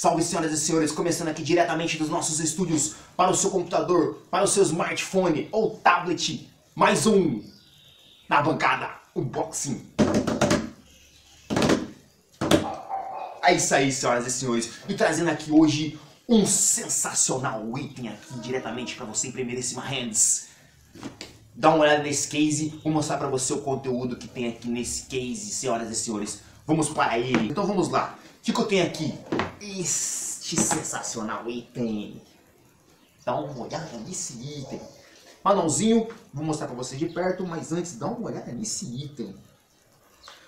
Salve senhoras e senhores, começando aqui diretamente dos nossos estúdios para o seu computador, para o seu smartphone ou tablet, mais um na bancada unboxing. É isso aí, senhoras e senhores, e trazendo aqui hoje um sensacional item aqui diretamente para você imprimir esse hands. Dá uma olhada nesse case, vou mostrar para você o conteúdo que tem aqui nesse case, senhoras e senhores. Vamos para ele. Então vamos lá. O que, que eu tenho aqui? Este sensacional item. Dá uma olhada nesse item. Manualzinho, vou mostrar para vocês de perto, mas antes dá uma olhada nesse item.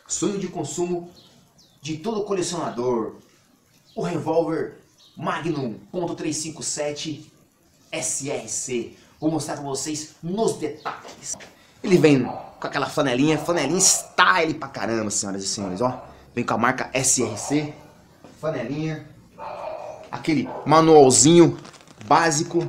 Sonho de consumo de todo colecionador. O revólver Magnum .357 SRC. Vou mostrar para vocês nos detalhes. Ele vem com aquela flanelinha, flanelinha style pra caramba, senhoras e senhores, ó. Vem com a marca SRC, flanelinha, aquele manualzinho básico.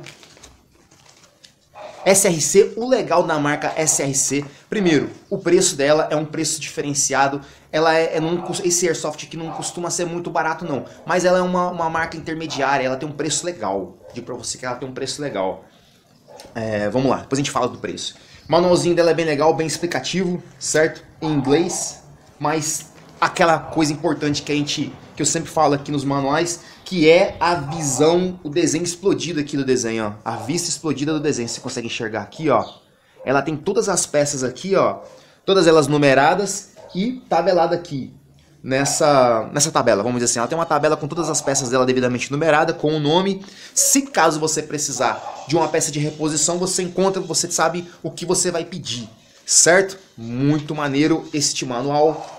SRC, o legal da marca SRC, primeiro, o preço dela é um preço diferenciado. Ela é, é esse airsoft aqui não costuma ser muito barato não, mas ela é uma, uma marca intermediária, ela tem um preço legal. Digo pra você que ela tem um preço legal. É, vamos lá, depois a gente fala do preço. O manualzinho dela é bem legal, bem explicativo, certo? Em inglês, mas aquela coisa importante que a gente que eu sempre falo aqui nos manuais, que é a visão, o desenho explodido aqui do desenho, ó. A vista explodida do desenho, você consegue enxergar aqui, ó. Ela tem todas as peças aqui, ó, todas elas numeradas e tabelada aqui nessa nessa tabela, vamos dizer assim. Ela tem uma tabela com todas as peças dela devidamente numerada, com o nome. Se caso você precisar de uma peça de reposição, você encontra, você sabe o que você vai pedir, certo? Muito maneiro este manual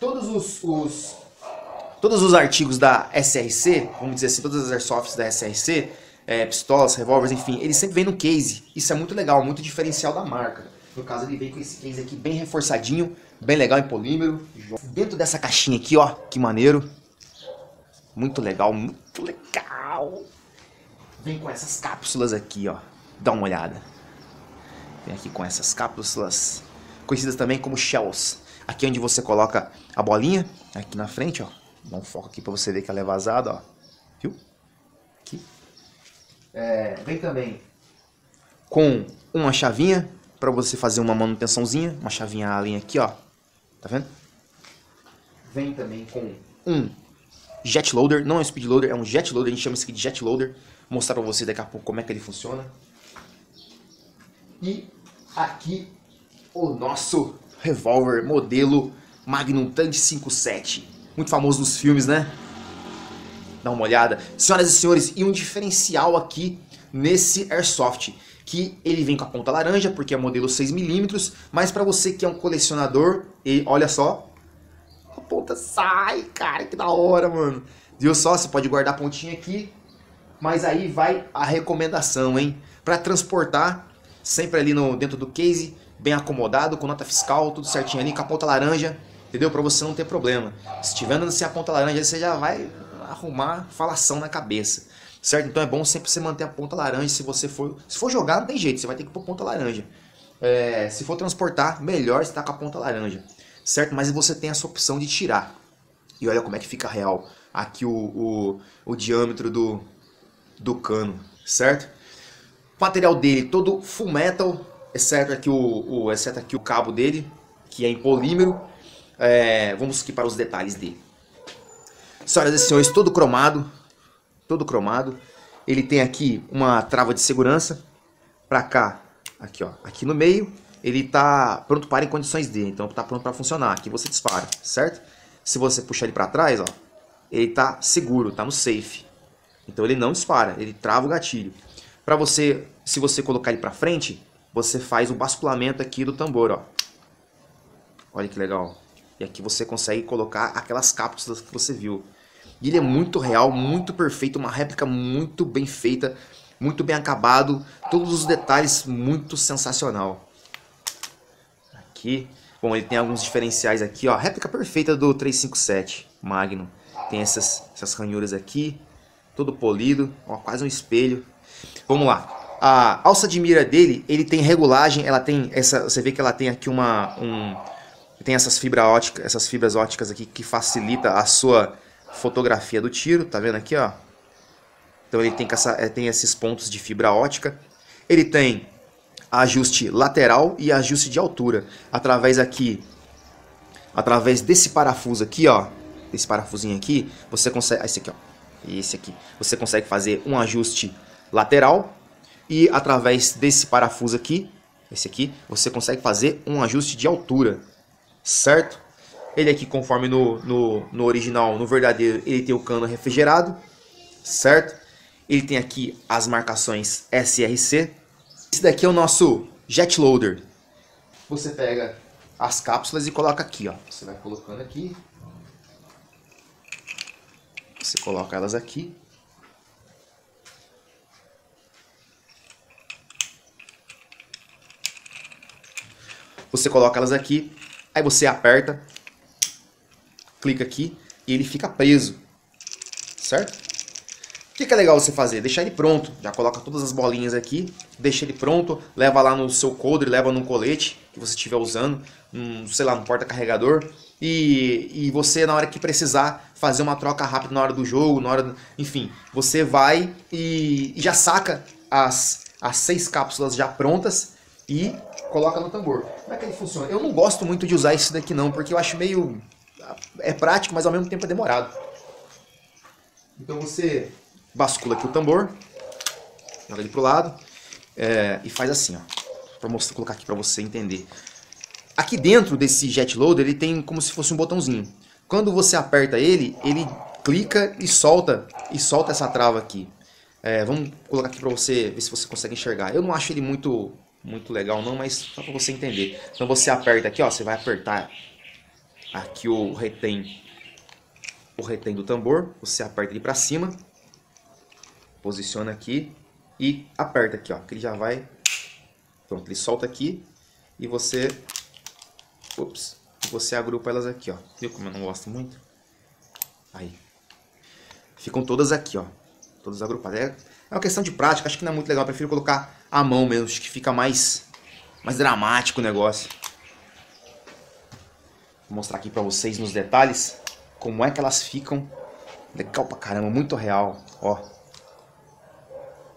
todos os, os, todos os artigos da SRC, vamos dizer assim, todas as airsofts da SRC, é, pistolas, revólveres, enfim, eles sempre vêm no case. Isso é muito legal, muito diferencial da marca. No caso, ele vem com esse case aqui bem reforçadinho, bem legal em polímero. Dentro dessa caixinha aqui, ó, que maneiro. Muito legal, muito legal. Vem com essas cápsulas aqui, ó. Dá uma olhada. Vem aqui com essas cápsulas, conhecidas também como shells. Aqui é onde você coloca a bolinha, aqui na frente, ó. Dá um foco aqui para você ver que ela é vazada, ó. Viu? Aqui. É, vem também com uma chavinha para você fazer uma manutençãozinha, uma chavinha alien aqui, ó. Tá vendo? Vem também com um jet loader, não é um speed loader, é um jet loader, a gente chama isso aqui de jet loader. Vou mostrar para você daqui a pouco como é que ele funciona. E aqui o nosso revólver modelo Magnum Tank 57. Muito famoso nos filmes, né? Dá uma olhada. Senhoras e senhores, e um diferencial aqui nesse Airsoft, que ele vem com a ponta laranja, porque é modelo 6mm, mas para você que é um colecionador, e olha só, a ponta sai, cara, que da hora, mano. Viu só? Você pode guardar a pontinha aqui, mas aí vai a recomendação, hein? Para transportar, sempre ali no dentro do case, bem acomodado, com nota fiscal, tudo certinho ali, com a ponta laranja, entendeu? Para você não ter problema. Se estiver andando sem a ponta laranja, você já vai arrumar falação na cabeça, certo? Então é bom sempre você manter a ponta laranja. Se você for, se for jogar, não tem jeito, você vai ter que pôr ponta laranja. É, se for transportar, melhor estar com a ponta laranja, certo? Mas você tem essa opção de tirar. E olha como é que fica real aqui o, o, o diâmetro do, do cano, certo? O material dele todo full metal, exceto aqui o, o, exceto aqui o cabo dele, que é em polímero. É, vamos aqui para os detalhes dele. Senhoras e senhores, todo cromado, todo cromado. Ele tem aqui uma trava de segurança para cá, aqui ó, aqui no meio. Ele está pronto para em condições dele, então está pronto para funcionar. Aqui você dispara, certo? Se você puxar ele para trás, ó, ele está seguro, está no safe. Então ele não dispara, ele trava o gatilho. Para você, se você colocar ele para frente, você faz o basculamento aqui do tambor, ó. Olha que legal. E aqui você consegue colocar aquelas cápsulas que você viu. E ele é muito real, muito perfeito, uma réplica muito bem feita, muito bem acabado, todos os detalhes muito sensacional. Aqui, bom, ele tem alguns diferenciais aqui, ó, réplica perfeita do 357 Magnum. Tem essas, essas ranhuras aqui, todo polido, ó, quase um espelho. Vamos lá, a alça de mira dele, ele tem regulagem, ela tem essa, você vê que ela tem aqui uma um tem essas fibras óticas, essas fibras óticas aqui que facilita a sua fotografia do tiro, tá vendo aqui, ó? Então ele tem, essa, é, tem esses pontos de fibra ótica. Ele tem ajuste lateral e ajuste de altura. Através aqui, através desse parafuso aqui, ó, desse parafusinho aqui, você consegue, ah, esse aqui, ó, esse aqui, você consegue fazer um ajuste lateral e através desse parafuso aqui, esse aqui, você consegue fazer um ajuste de altura, certo? Ele aqui, conforme no, no, no original, no verdadeiro, ele tem o cano refrigerado, certo? Ele tem aqui as marcações SRC. Esse daqui é o nosso jet loader. Você pega as cápsulas e coloca aqui, ó. Você vai colocando aqui. Você coloca elas aqui. Você coloca elas aqui, aí você aperta, clica aqui e ele fica preso, certo? O que, que é legal você fazer? Deixar ele pronto, já coloca todas as bolinhas aqui, deixa ele pronto, leva lá no seu coldre, leva num colete que você estiver usando, um, sei lá, no porta-carregador, e, e você na hora que precisar fazer uma troca rápida na hora do jogo, na hora, enfim, você vai e, e já saca as, as seis cápsulas já prontas e coloca no tambor. Como é que ele funciona? Eu não gosto muito de usar esse daqui não, porque eu acho meio... É prático, mas ao mesmo tempo é demorado. Então você bascula aqui o tambor, joga ele pro lado é, e faz assim, ó. Pra mostrar, colocar aqui para você entender. Aqui dentro desse jet loader ele tem como se fosse um botãozinho. Quando você aperta ele, ele clica e solta e solta essa trava aqui. É, vamos colocar aqui para você ver se você consegue enxergar. Eu não acho ele muito muito legal. Não, mas só para você entender. Então você aperta aqui, ó, você vai apertar aqui o retém, o retém do tambor, você aperta ele para cima, posiciona aqui e aperta aqui, ó, que ele já vai, pronto, ele solta aqui e você, ups, você agrupa elas aqui, ó, viu como eu não gosto muito? Aí, ficam todas aqui, ó, todas agrupadas. É, é uma questão de prática, acho que não é muito legal, eu prefiro colocar a mão mesmo, acho que fica mais, mais dramático o negócio. Vou mostrar aqui pra vocês nos detalhes como é que elas ficam. Legal pra caramba, muito real, ó.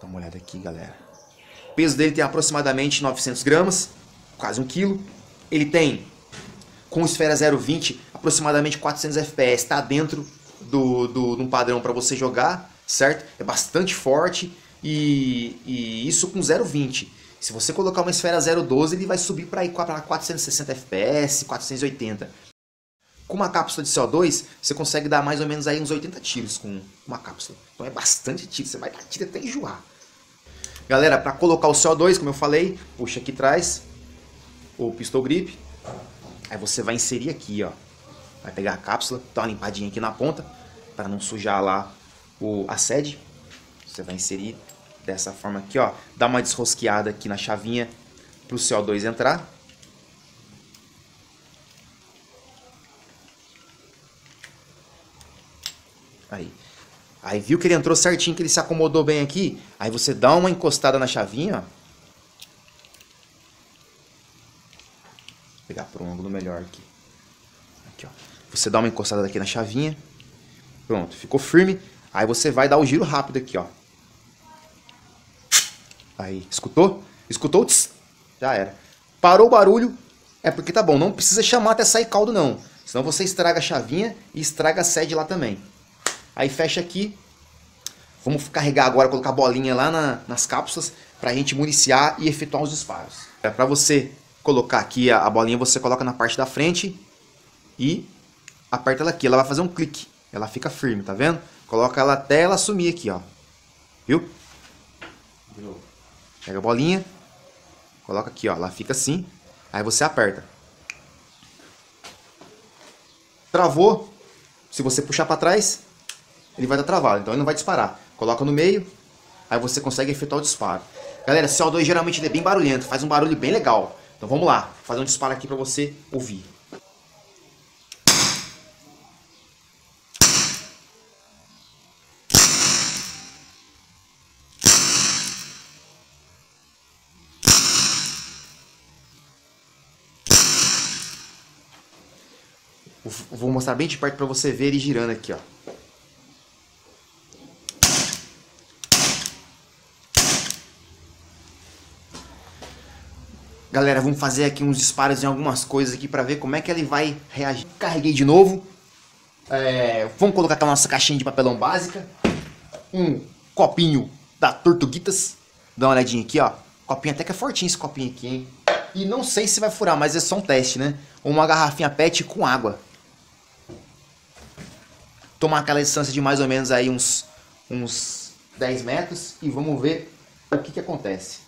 Dá uma olhada aqui, galera. O peso dele tem aproximadamente 900 gramas, quase um quilo. Ele tem, com esfera 0.20, aproximadamente 400 FPS. Está dentro do, do, de um padrão para você jogar certo? É bastante forte e, e isso com 0,20. Se você colocar uma esfera 0,12, ele vai subir para 460 FPS, 480. Com uma cápsula de CO2, você consegue dar mais ou menos aí uns 80 tiros com uma cápsula. Então é bastante tiro, você vai dar tiro até enjoar. Galera, para colocar o CO2, como eu falei, puxa aqui atrás o pistol grip. Aí você vai inserir aqui, ó. Vai pegar a cápsula, dar uma limpadinha aqui na ponta, para não sujar lá o, a sede. Você vai inserir dessa forma aqui, ó. Dá uma desrosqueada aqui na chavinha para o CO2 entrar. Aí. Aí viu que ele entrou certinho, que ele se acomodou bem aqui. Aí você dá uma encostada na chavinha, ó. Vou pegar por um ângulo melhor aqui. Aqui, ó. Você dá uma encostada aqui na chavinha. Pronto, ficou firme. Aí você vai dar o giro rápido aqui, ó. Aí, escutou? Escutou? Tss, já era. Parou o barulho, é porque tá bom. Não precisa chamar até sair caldo, não. Senão você estraga a chavinha e estraga a sede lá também. Aí fecha aqui. Vamos carregar agora, colocar a bolinha lá na, nas cápsulas para a gente municiar e efetuar os disparos. É para você colocar aqui a, a bolinha, você coloca na parte da frente e aperta ela aqui. Ela vai fazer um clique. Ela fica firme, tá vendo? Coloca ela até ela sumir aqui, ó. Viu? Pega a bolinha. Coloca aqui, ó. Ela fica assim. Aí você aperta. Travou. Se você puxar para trás, ele vai estar travado. Então ele não vai disparar. Coloca no meio. Aí você consegue efetuar o disparo. Galera, CO2 geralmente é bem barulhento. Faz um barulho bem legal. Então vamos lá. Fazer um disparo aqui para você ouvir. Vou mostrar bem de perto para você ver ele girando aqui, ó. Galera, vamos fazer aqui uns disparos em algumas coisas aqui para ver como é que ele vai reagir. Carreguei de novo. É, vamos colocar aqui a nossa caixinha de papelão básica. Um copinho da Tortuguitas. Dá uma olhadinha aqui, ó. Copinho até que é fortinho esse copinho aqui, hein? E não sei se vai furar, mas é só um teste, né? Uma garrafinha pet com água. Tomar aquela distância de mais ou menos aí uns, uns 10 metros e vamos ver o que, que acontece.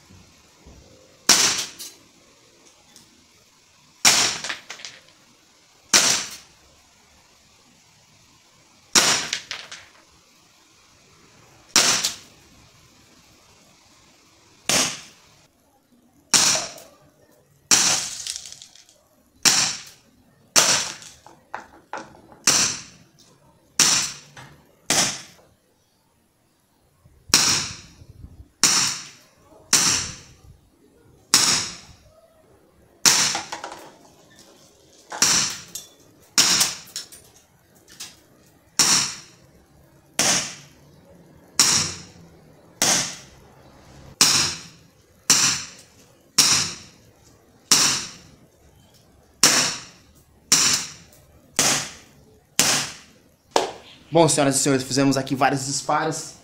Bom, senhoras e senhores, fizemos aqui vários disparos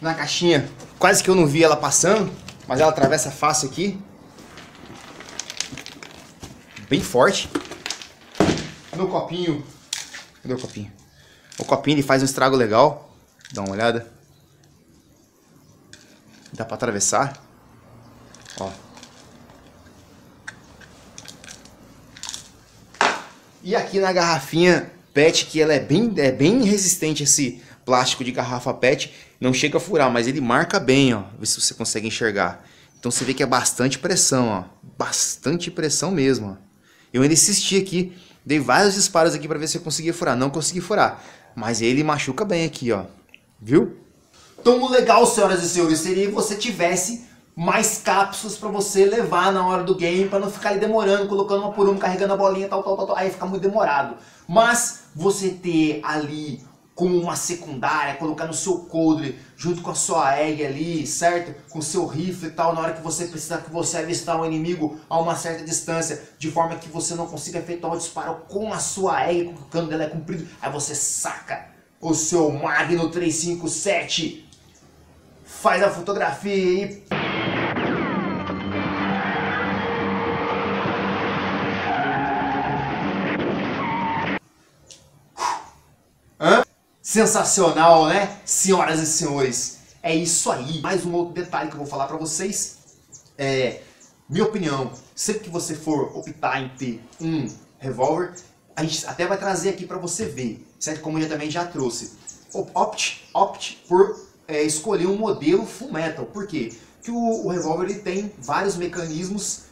na caixinha. Quase que eu não vi ela passando, mas ela atravessa fácil aqui. Bem forte. No copinho... Cadê o copinho? O copinho ele faz um estrago legal. Dá uma olhada. Dá pra atravessar. Ó. E aqui na garrafinha PET que ela é bem, é bem resistente esse plástico de garrafa PET, não chega a furar, mas ele marca bem, ó, vê se você consegue enxergar. Então você vê que é bastante pressão, ó, bastante pressão mesmo, ó. Eu ainda insisti aqui, dei vários disparos aqui para ver se eu conseguia furar, não consegui furar, mas ele machuca bem aqui, ó, viu? Então o legal, senhoras e senhores, seria que você tivesse mais cápsulas para você levar na hora do game, para não ficar demorando, colocando uma por uma, carregando a bolinha, tal, tal, tal, tal, aí fica muito demorado. Mas você ter ali como uma secundária, colocar no seu coldre, junto com a sua egg ali, certo? Com o seu rifle e tal, na hora que você precisa que você avistar um inimigo a uma certa distância, de forma que você não consiga efetuar o disparo com a sua egg, porque o cano dela é comprido, aí você saca o seu Magno 357, faz a fotografia e Sensacional, né? Senhoras e senhores, é isso aí. Mais um outro detalhe que eu vou falar para vocês. É, minha opinião, sempre que você for optar em ter um revólver, a gente até vai trazer aqui para você ver, certo? Como eu também já trouxe. Opte, opte por é, escolher um modelo full metal. Por quê? Porque o, o revólver ele tem vários mecanismos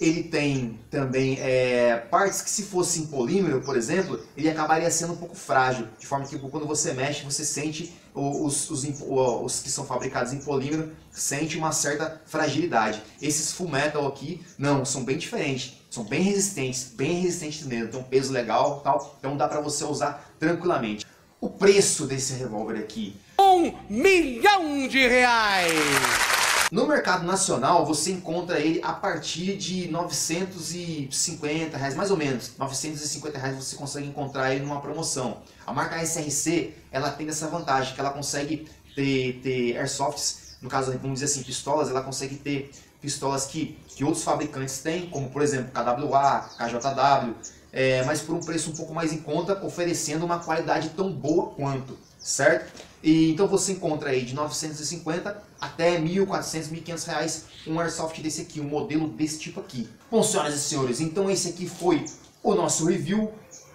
ele tem também é, partes que se fosse em polímero, por exemplo, ele acabaria sendo um pouco frágil, de forma que quando você mexe, você sente os, os, os, que são fabricados em polímero, sente uma certa fragilidade. Esses full metal aqui, não, são bem diferentes, são bem resistentes, bem resistentes mesmo, tem um peso legal tal, então dá para você usar tranquilamente. O preço desse revólver aqui? Um milhão de reais! No mercado nacional, você encontra ele a partir de 950 reais, mais ou menos. 950 reais você consegue encontrar ele numa promoção. A marca SRC, ela tem essa vantagem, que ela consegue ter, ter airsofts, no caso, vamos dizer assim, pistolas, ela consegue ter pistolas que, que outros fabricantes têm, como por exemplo KWA, KJW, é, mas por um preço um pouco mais em conta, oferecendo uma qualidade tão boa quanto, certo? E, então você encontra aí de 950 até 1.400, 1.500 reais um airsoft desse aqui, um modelo desse tipo aqui. Bom, senhoras e senhores, então esse aqui foi o nosso review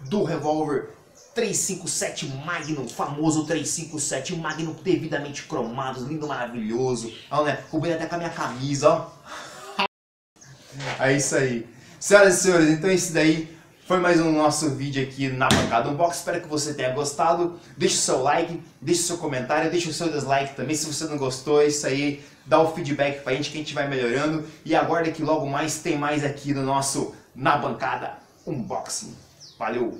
do revólver 357 Magnum, famoso 357 Magnum devidamente cromado, lindo, maravilhoso. Olha, né? Até com a minha camisa, ó. É isso aí. Senhoras e senhores, então esse daí foi mais um nosso vídeo aqui na Bancada Unbox. Espero que você tenha gostado. Deixe o seu like, deixe o seu comentário, deixe o seu dislike também. Se você não gostou, é isso aí. Dá o feedback pra gente que a gente vai melhorando. E aguarde que logo mais tem mais aqui no nosso Na Bancada Unboxing. Valeu!